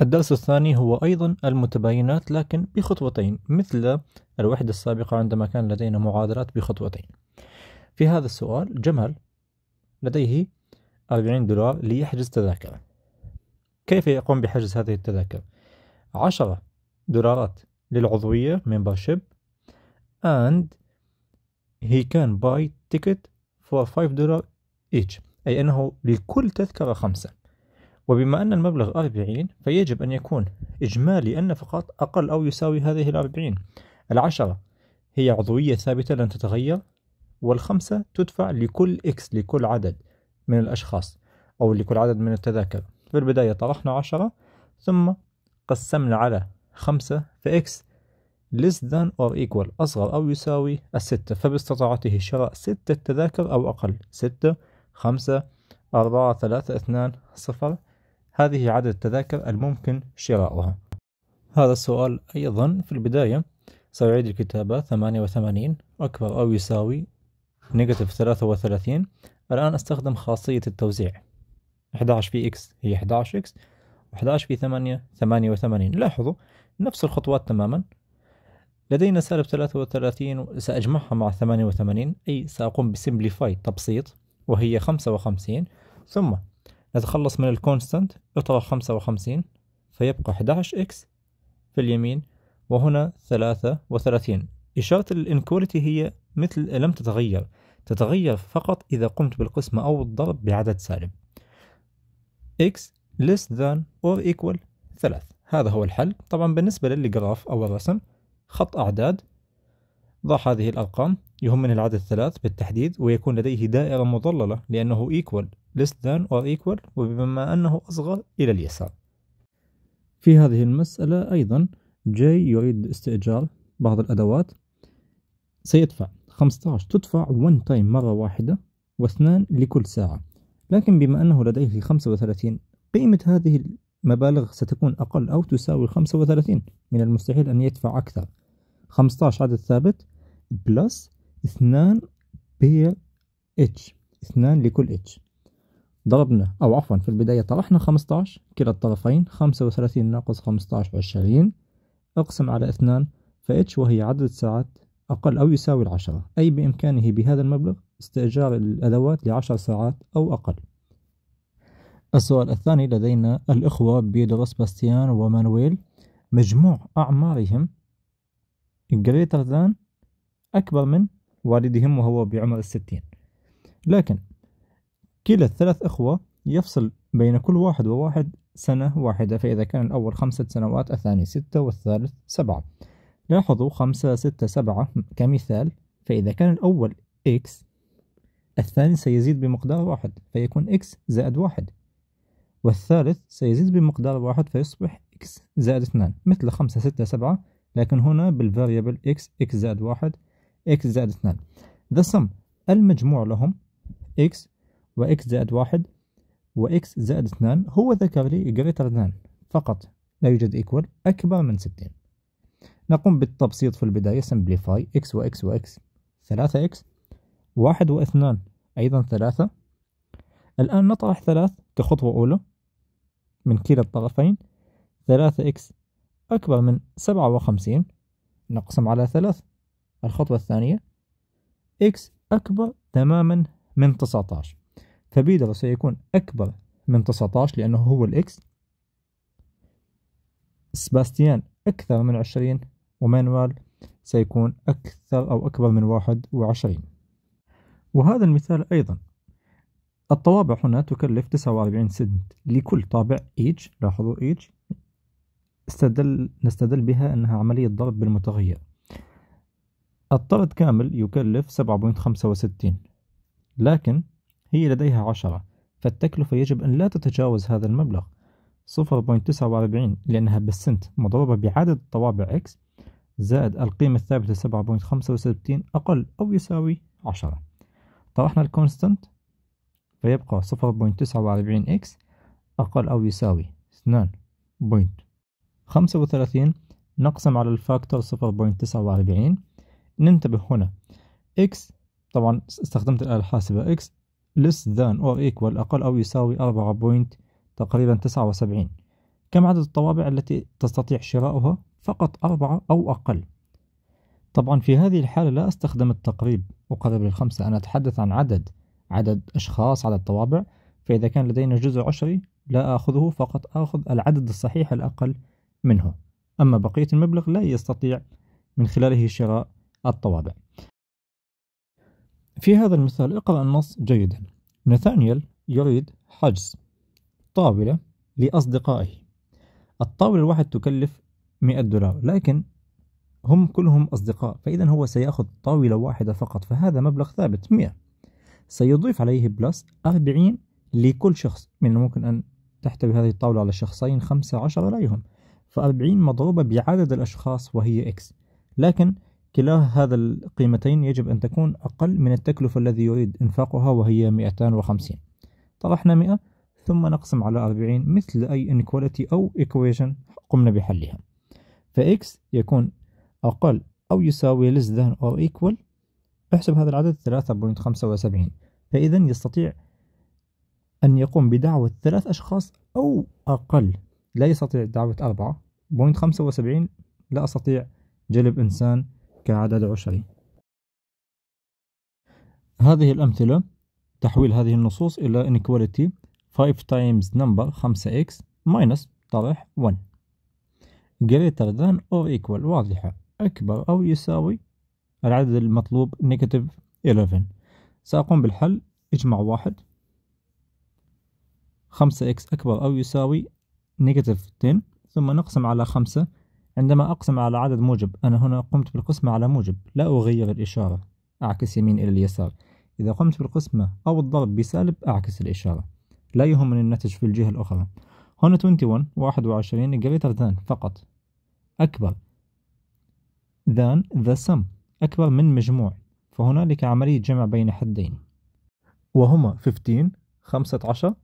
الدرس الثاني هو أيضا المتباينات لكن بخطوتين مثل الوحدة السابقة عندما كان لدينا معادلات بخطوتين. في هذا السؤال جمال لديه 40 دولار ليحجز تذاكر كيف يقوم بحجز هذه التذاكر؟ 10 دولارات للعضوية membership and he can buy ticket for 5 دولار each أي أنه لكل تذكرة خمسة. وبما أن المبلغ أربعين فيجب أن يكون إجمالي النفقات أقل أو يساوي هذه الأربعين. العشرة هي عضوية ثابتة لن تتغير. والخمسة تدفع لكل إكس لكل عدد من الأشخاص أو لكل عدد من التذاكر. في البداية طرحنا عشرة ثم قسمنا على خمسة فإكس less than or equal أصغر أو يساوي الستة. فباستطاعته شراء ستة تذاكر أو أقل. ستة خمسة أربعة ثلاثة اثنان صفر. هذه عدد التذاكر الممكن شراؤها. هذا السؤال أيضا في البداية. سأعيد الكتابة. ثمانية وثمانين. أكبر أو يساوي negative ثلاثة وثلاثين. الآن أستخدم خاصية التوزيع. 11 في إكس هي 11 إكس. و11 في 8 88 لاحظوا نفس الخطوات تماما. لدينا سالب 33 سأجمعها مع 88 أي سأقوم ب simplify تبسيط وهي 55 ثم نتخلص من ال constant اطرح 55 فيبقى 11 x في اليمين وهنا 33 إشارة ال inequality هي مثل لم تتغير تتغير فقط إذا قمت بالقسمة أو الضرب بعدد سالب. x less than or equal 3 هذا هو الحل. طبعا بالنسبة لل graph أو الرسم خط أعداد ضع هذه الأرقام يهمني العدد ثلاث بالتحديد ويكون لديه دائرة مظللة لأنه equal less than or equal وبما أنه أصغر إلى اليسار. في هذه المسألة أيضا جاي يريد استئجار بعض الأدوات. سيدفع 15 تدفع one time مرة واحدة واثنان لكل ساعة. لكن بما أنه لديه 35 قيمة هذه المبالغ ستكون أقل أو تساوي 35 من المستحيل أن يدفع أكثر. 15 عدد ثابت plus 2 per h 2 لكل h ضربنا أو عفوا في البداية طرحنا 15 كلا الطرفين 35 ناقص 15 20 اقسم على 2 فاتش وهي عدد الساعات أقل أو يساوي العشرة. أي بإمكانه بهذا المبلغ استئجار الأدوات لعشر ساعات أو أقل. السؤال الثاني لدينا الإخوة بيدرو سباستيان ومانويل مجموع أعمارهم greater than أكبر من والدهم وهو بعمر الستين. لكن كلا الثلاث إخوة يفصل بين كل واحد وواحد سنة واحدة فإذا كان الأول خمسة سنوات الثاني ستة والثالث سبعة. لاحظوا خمسة ستة سبعة كمثال فإذا كان الأول x الثاني سيزيد بمقدار واحد فيكون x زائد واحد. والثالث سيزيد بمقدار واحد فيصبح x زائد اثنان مثل خمسة ستة سبعة لكن هنا بال variable x x زائد واحد x زائد اثنان. The sum المجموع لهم x و x زائد واحد و x زائد اثنان هو ذكر لي greater than فقط. لا يوجد equal أكبر من ستين. نقوم بالتبسيط في البداية simplify x و x و x ثلاثة x واحد واثنان أيضا ثلاثة. الآن نطرح ثلاث كخطوة أولى من كلا الطرفين. ثلاثة x أكبر من سبعة وخمسين. نقسم على ثلاث الخطوة الثانية. x أكبر تماما من تسعتاش فبيدر سيكون أكبر من تسعتاش لأنه هو الإكس. سباستيان أكثر من عشرين ومانوال سيكون أكثر أو أكبر من واحد وعشرين. وهذا المثال أيضا. الطوابع هنا تكلف تسعة وأربعين سنت لكل طابع each لاحظوا each استدل نستدل بها أنها عملية ضرب بالمتغير. الطرد كامل يكلف سبعة point خمسة وستين. لكن هي لديها عشرة. فالتكلفة يجب أن لا تتجاوز هذا المبلغ. صفر point تسعة وأربعين لأنها بالسنت مضروبة بعدد الطوابع x زائد القيمة الثابتة سبعة point خمسة وستين أقل أو يساوي عشرة. طرحنا ال constant. فيبقى صفر point تسعة وأربعين x أقل أو يساوي اثنان point خمسة وثلاثين. نقسم على ال factor صفر point تسعة وأربعين. ننتبه هنا. x طبعا استخدمت الآلة الحاسبة x less than or equal أقل أو يساوي أربعة point تقريبا تسعة وسبعين. كم عدد الطوابع التي تستطيع شراؤها؟ فقط أربعة أو أقل. طبعا في هذه الحالة لا أستخدم التقريب أقرب للخمسة. أنا أتحدث عن عدد عدد أشخاص عدد طوابع فإذا كان لدينا جزء عشري لا آخذه فقط آخذ العدد الصحيح الأقل منه. أما بقية المبلغ لا يستطيع من خلاله شراء الطوابع. في هذا المثال اقرأ النص جيدا. نثانيال يريد حجز. طاولة لأصدقائه. الطاولة الواحد تكلف 100 دولار لكن هم كلهم أصدقاء فإذا هو سيأخذ طاولة واحدة فقط فهذا مبلغ ثابت 100 سيضيف عليه بلس 40 لكل شخص. من الممكن أن تحتوي هذه الطاولة على شخصين خمسة عشر لا يهم. فأربعين مضروبة بعدد الأشخاص وهي إكس. لكن كلا هذا القيمتين يجب أن تكون أقل من التكلفة الذي يريد إنفاقها وهي 250 طرحنا 100 ثم نقسم على 40 مثل أي inequality أو equation قمنا بحلها. فإكس يكون أقل أو يساوي less than or equal احسب هذا العدد 3.75 فإذا يستطيع أن يقوم بدعوة ثلاث أشخاص أو أقل. لا يستطيع دعوة أربعة. بوينت خمسة وسبعين لا أستطيع جلب إنسان كعدد عشري هذه الأمثلة تحويل هذه النصوص إلى inequality 5 times number 5x minus طرح 1 greater than or equal واضحة. أكبر أو يساوي العدد المطلوب negative 11 سأقوم بالحل. اجمع واحد. خمسة x أكبر أو يساوي negative 10 ثم نقسم على خمسة. عندما أقسم على عدد موجب أنا هنا قمت بالقسمة على موجب لا أغير الإشارة. أعكس يمين إلى اليسار. إذا قمت بالقسمة أو الضرب بسالب أعكس الإشارة. لا يهمني الناتج في الجهة الأخرى. هنا 21 21 greater than فقط. أكبر. than the sum. أكبر من مجموع. فهنالك عملية جمع بين حدين. وهما 15 15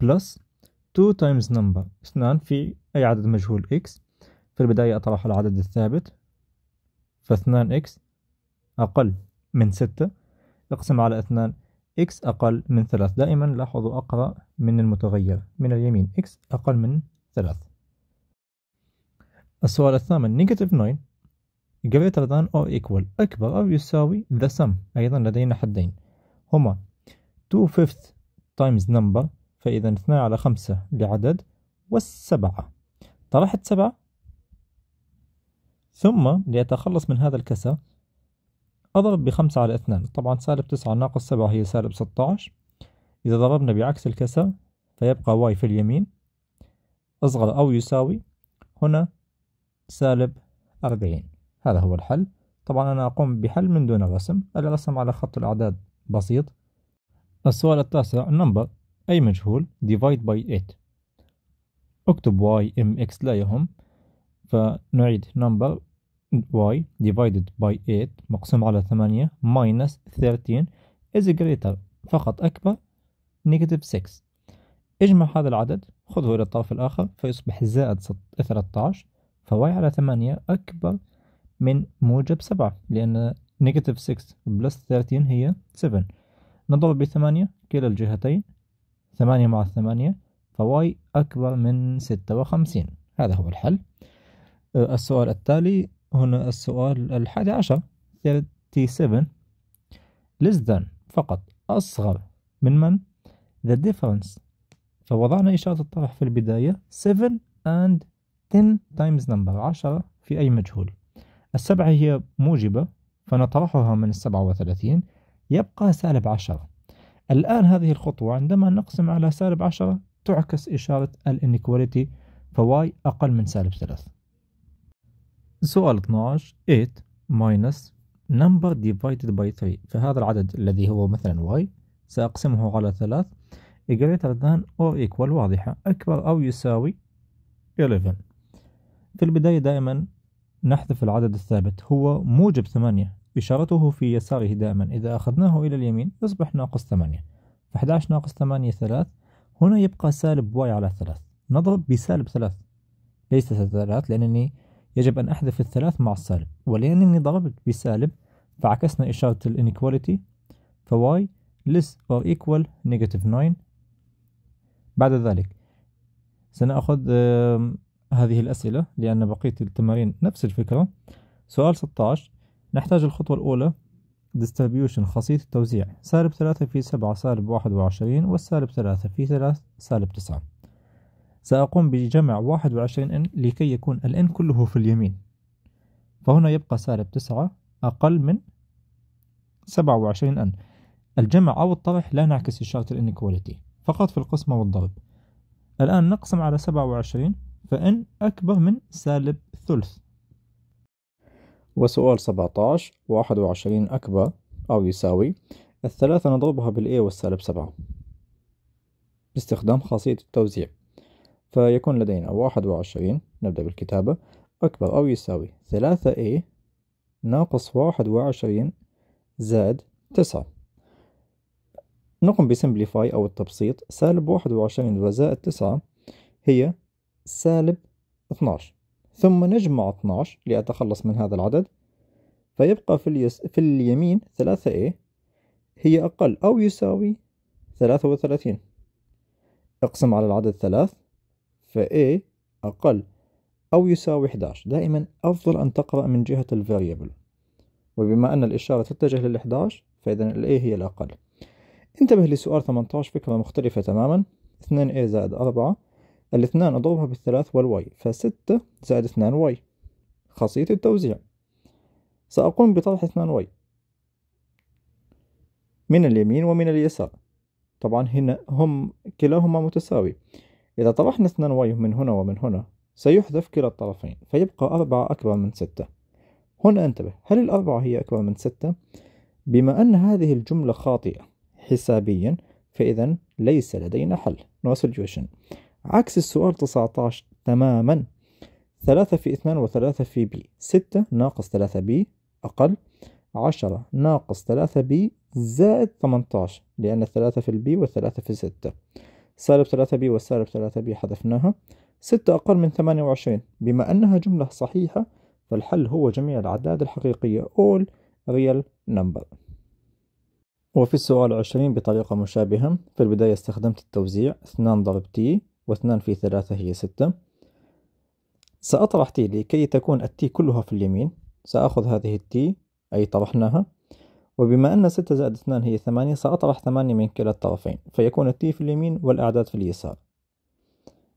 بلس 2 times number. اثنان في أي عدد مجهول x. في البداية أطرح العدد الثابت. فاثنان x أقل من ستة. اقسم على اثنان x أقل من ثلاث. دائما لاحظوا أقرأ من المتغير من اليمين. x أقل من ثلاث. السؤال الثامن. negative 9 greater than or equal. أكبر أو يساوي the sum. أيضا لدينا حدين. هما 2 fifth times number فإذا اثنان على خمسة لعدد والسبعة. طرحت سبعة. ثم لأتخلص من هذا الكسر أضرب بخمسة على اثنان. طبعا سالب تسعة ناقص سبعة هي سالب ستاش إذا ضربنا بعكس الكسر فيبقى واي في اليمين. أصغر أو يساوي هنا سالب أربعين. هذا هو الحل. طبعا أنا أقوم بحل من دون رسم. الرسم على خط الأعداد بسيط. السؤال التاسع number أي مجهول؟ divide by 8 اكتب y mx لا يهم فنعيد number. Y divided by 8 مقسوم على 8 minus 13 is greater فقط أكبر negative 6 اجمع هذا العدد خذه إلى الطرف الآخر فيصبح زائد 13 ف y على 8 أكبر من موجب 7 لأن negative 6 plus 13 هي 7 نضرب بثمانية كلا الجهتين ثمانية مع ثمانية ف y أكبر من ستة وخمسين. هذا هو الحل. أه، السؤال التالي هنا السؤال الحادي عشر 37 less than فقط أصغر من من؟ The difference. فوضعنا إشارة الطرح في البداية. 7 and 10 times number عشرة في أي مجهول. السبعة هي موجبة فنطرحها من السبعة وثلاثين. يبقى سالب عشرة. الآن هذه الخطوة عندما نقسم على سالب عشرة تعكس إشارة ال inequality ف y أقل من سالب ثلاث. سؤال 12 8 minus number divided by 3 فهذا العدد الذي هو مثلا y سأقسمه على ثلاث. greater than or equal واضحة أكبر أو يساوي 11 في البداية دائما نحذف العدد الثابت. هو موجب ثمانية. إشارته في يساره دائما. إذا أخذناه إلى اليمين يصبح ناقص ثمانية. فحداش ناقص ثمانية ثلاث. هنا يبقى سالب واي على ثلاث. نضرب بسالب ثلاث. ليس ثلاث لأنني يجب أن أحذف الثلاث مع السالب. ولأنني ضربت بسالب فعكسنا إشارة ال inequality ف y less or equal negative 9 بعد ذلك سنأخذ هذه الأسئلة لأن بقية التمارين نفس الفكرة. سؤال 16 نحتاج الخطوة الأولى distribution خاصية التوزيع. سالب ثلاثة في سبعة سالب واحد وعشرين والسالب ثلاثة في ثلاث سالب تسعة. سأقوم بجمع واحد وعشرين n لكي يكون ال n كله في اليمين. فهنا يبقى سالب تسعة أقل من سبعة وعشرين n الجمع أو الطرح لا نعكس إشارة الانيكواليتي فقط في القسمة والضرب. الآن نقسم على سبعة وعشرين فإن أكبر من سالب ثلث. وسؤال سبعتاش واحد وعشرين أكبر أو يساوي الثلاثة نضربها بالإيه والسالب سبعة. باستخدام خاصية التوزيع. فيكون لدينا واحد وعشرين نبدأ بالكتابة. أكبر أو يساوي ثلاثة A ناقص واحد وعشرين زائد تسعة. نقوم بسمبليفاي أو التبسيط. سالب واحد وعشرين وزائد تسعة هي سالب اثناش. ثم نجمع اثناش لأتخلص من هذا العدد. فيبقى في, اليس في اليمين ثلاثة A هي أقل أو يساوي ثلاثة وثلاثين. اقسم على العدد ثلاث. ف A أقل أو يساوي 11 دائما أفضل أن تقرأ من جهة ال variable. وبما أن الإشارة تتجه لل 11 فإذا ال A هي الأقل. انتبه لسؤال 18 فكرة مختلفة تماما. 2A زائد 4 الاثنان أضربها بالثلاث وال y فستة زائد 2 y. خاصية التوزيع. سأقوم بطرح 2 y. من اليمين ومن اليسار. طبعا هنا هم كلاهما متساوي. إذا طرحنا 2 y من هنا ومن هنا سيحذف كلا الطرفين فيبقى أربعة أكبر من ستة. هنا انتبه هل الأربعة هي أكبر من ستة؟ بما أن هذه الجملة خاطئة حسابيا فإذا ليس لدينا حل. No solution عكس السؤال 19 تماما. ثلاثة في اثنان وثلاثة في b. ستة ناقص ثلاثة b أقل. عشرة ناقص ثلاثة b زائد 18 لأن الثلاثة في ال b والثلاثة في ستة. سالب ثلاثة b والسالب ثلاثة b حذفناها. ستة أقل من ثمانية وعشرين. بما أنها جملة صحيحة فالحل هو جميع الأعداد الحقيقية. All real number. وفي السؤال عشرين بطريقة مشابهة في البداية استخدمت التوزيع. اثنان ضرب t واثنان في ثلاثة هي ستة. سأطرح t لكي تكون ال t كلها في اليمين. سأخذ هذه ال t أي طرحناها. وبما أن ستة زائد اثنان هي ثمانية سأطرح ثمانية من كلا الطرفين فيكون ال t في اليمين والأعداد في اليسار.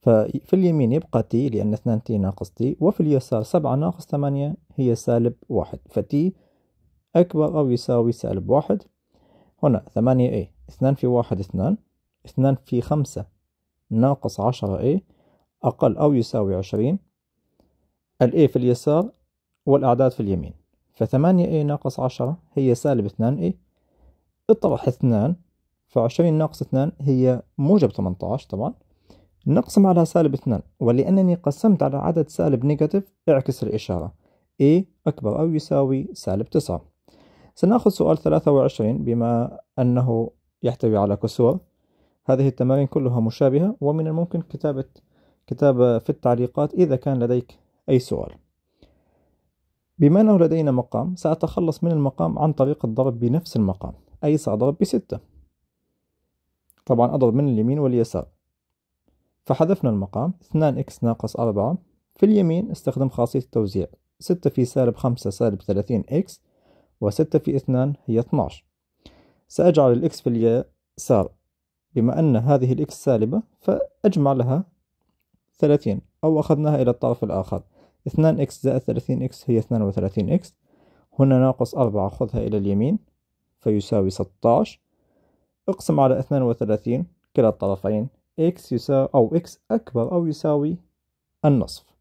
ففي اليمين يبقى t لأن اثنان t ناقص t وفي اليسار سبعة ناقص ثمانية هي سالب واحد. ف t أكبر أو يساوي سالب واحد. هنا ثمانية اي اثنان في واحد اثنان اثنان في خمسة ناقص عشرة a أقل أو يساوي عشرين. ال a في اليسار والأعداد في اليمين. فثمانية a ناقص عشرة هي سالب اثنان a اطرح اثنان فعشرين ناقص اثنان هي موجب عشر طبعا. نقسم على سالب اثنان ولأنني قسمت على عدد سالب negative اعكس الإشارة. A أكبر أو يساوي سالب تسعة. سنأخذ سؤال ثلاثة وعشرين بما أنه يحتوي على كسور. هذه التمارين كلها مشابهة ومن الممكن كتابة كتابة في التعليقات إذا كان لديك أي سؤال. بما أنه لدينا مقام سأتخلص من المقام عن طريق الضرب بنفس المقام أي سأضرب بستة. طبعا أضرب من اليمين واليسار. فحذفنا المقام 2 x ناقص 4 في اليمين استخدم خاصية التوزيع. 6 في سالب 5 سالب 30 x و6 في 2 هي 12 سأجعل الإكس في اليسار. بما أن هذه الإكس سالبة فأجمع لها 30 أو أخذناها إلى الطرف الآخر. 2 x زائد 30 x هي 32 x هنا ناقص 4 خذها إلى اليمين فيساوي 16 اقسم على 32 كلا الطرفين x يساوي أو x أكبر أو يساوي النصف.